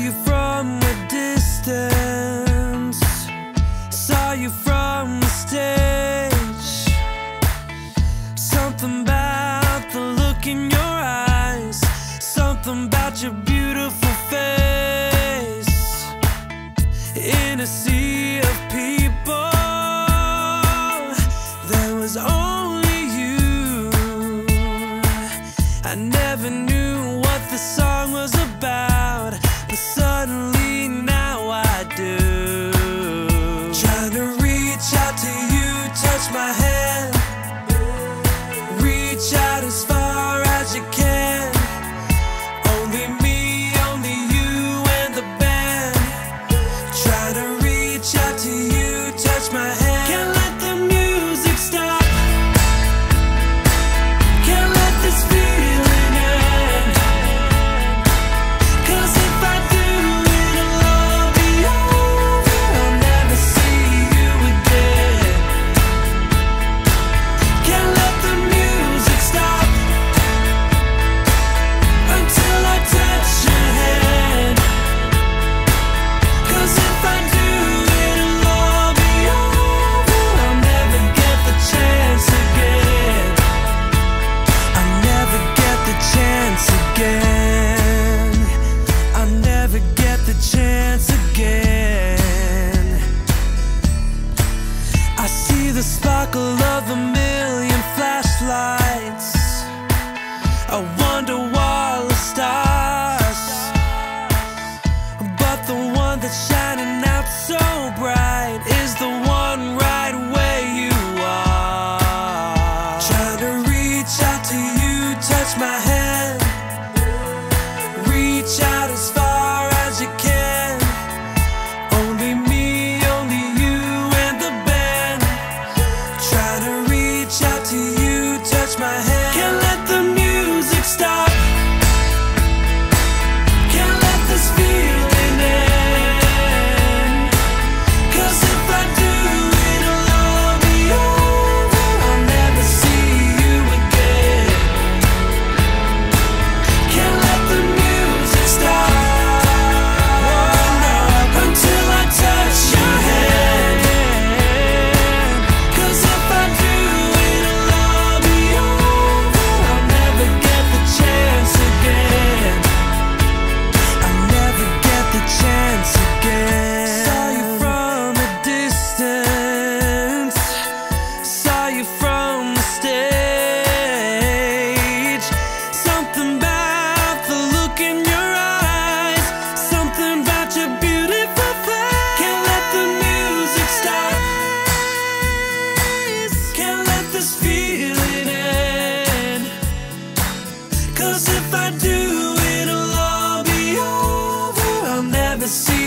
you from a distance. Saw you from the stage. Something about the look in your eyes. Something about your beautiful face. In a sea of people There was only you. I never knew reach out as far as you can. Only me, only you and the band. Try to reach out to you, touch my of a million flashlights. I wonder why the stars But the one that's shining out so bright Is the one right where you are. Trying to reach out to you, touch my hand this feeling end. Cause if I do, it'll all be over. I'll never see.